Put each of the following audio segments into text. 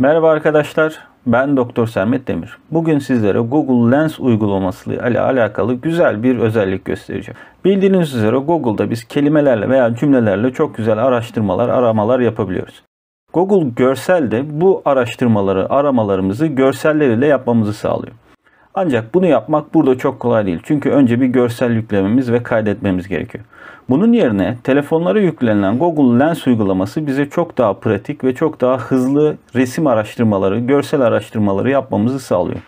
Merhaba arkadaşlar, ben Doktor Sermet Demir. Bugün sizlere Google Lens uygulaması ile alakalı güzel bir özellik göstereceğim. Bildiğiniz üzere Google'da biz kelimelerle veya cümlelerle çok güzel araştırmalar, aramalar yapabiliyoruz. Google Görsel de bu araştırmaları, aramalarımızı görseller ile yapmamızı sağlıyor. Ancak bunu yapmak burada çok kolay değil. Çünkü önce bir görsel yüklememiz ve kaydetmemiz gerekiyor. Bunun yerine telefonlara yüklenilen Google Lens uygulaması bize çok daha pratik ve çok daha hızlı resim araştırmaları, görsel araştırmaları yapmamızı sağlıyor.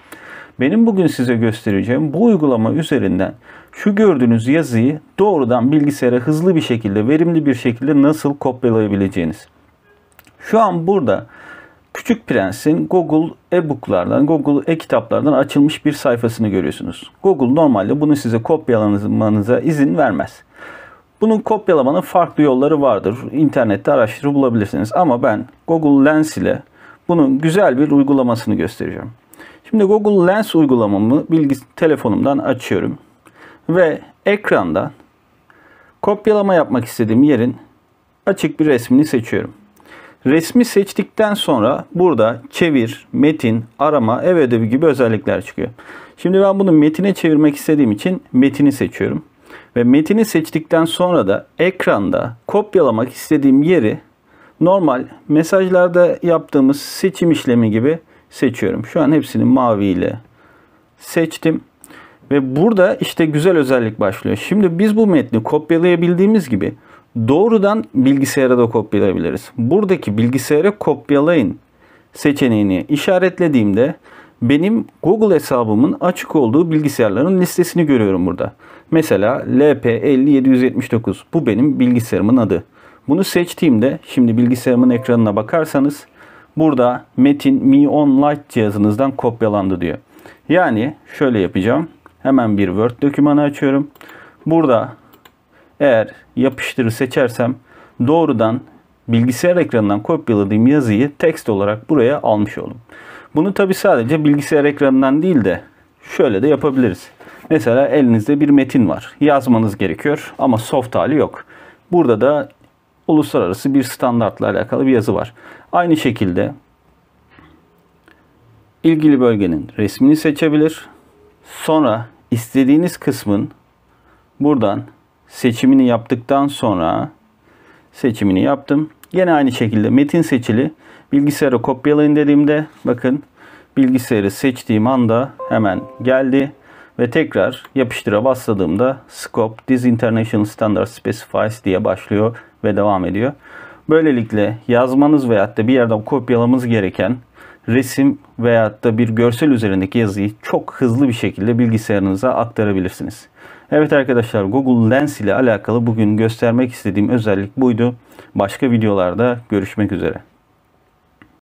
Benim bugün size göstereceğim bu uygulama üzerinden şu gördüğünüz yazıyı doğrudan bilgisayara hızlı bir şekilde, verimli bir şekilde nasıl kopyalayabileceğiniz. Şu an burada Küçük Prens'in Google e-booklardan, Google e-kitaplardan açılmış bir sayfasını görüyorsunuz. Google normalde bunu size kopyalamanıza izin vermez. Bunun kopyalamanın farklı yolları vardır. İnternette araştırıp bulabilirsiniz. Ama ben Google Lens ile bunun güzel bir uygulamasını göstereceğim. Şimdi Google Lens uygulamamı bilgi telefonumdan açıyorum. Ve ekrandan kopyalama yapmak istediğim yerin açık bir resmini seçiyorum. Resmi seçtikten sonra burada çevir, metin, arama, ev ödevi gibi özellikler çıkıyor. Şimdi ben bunu metine çevirmek istediğim için metini seçiyorum. Ve metini seçtikten sonra da ekranda kopyalamak istediğim yeri normal mesajlarda yaptığımız seçim işlemi gibi seçiyorum. Şu an hepsini mavi ile seçtim. Ve burada işte güzel özellik başlıyor. Şimdi biz bu metni kopyalayabildiğimiz gibi doğrudan bilgisayara da kopyalayabiliriz. Buradaki bilgisayara kopyalayın seçeneğini işaretlediğimde benim Google hesabımın açık olduğu bilgisayarların listesini görüyorum burada. Mesela LP50779 bu benim bilgisayarımın adı. Bunu seçtiğimde şimdi bilgisayarımın ekranına bakarsanız burada Metin Mi On Lite cihazınızdan kopyalandı diyor. Yani şöyle yapacağım. Hemen bir Word dokümanı açıyorum. Burada eğer yapıştırı seçersem doğrudan bilgisayar ekranından kopyaladığım yazıyı tekst olarak buraya almış oldum. Bunu tabi sadece bilgisayar ekranından değil de şöyle de yapabiliriz. Mesela elinizde bir metin var. Yazmanız gerekiyor ama soft hali yok. Burada da uluslararası bir standartla alakalı bir yazı var. Aynı şekilde ilgili bölgenin resmini seçebilir. Sonra istediğiniz kısmın buradan seçimini yaptıktan sonra seçimini yaptım. Yine aynı şekilde metin seçili bilgisayara kopyalayın dediğimde bakın bilgisayarı seçtiğim anda hemen geldi ve tekrar yapıştıra bastığımda scope this international standard specifies diye başlıyor ve devam ediyor. Böylelikle yazmanız veyahut da bir yerden kopyalamanız gereken resim veyahut da bir görsel üzerindeki yazıyı çok hızlı bir şekilde bilgisayarınıza aktarabilirsiniz. Evet arkadaşlar Google Lens ile alakalı bugün göstermek istediğim özellik buydu. Başka videolarda görüşmek üzere.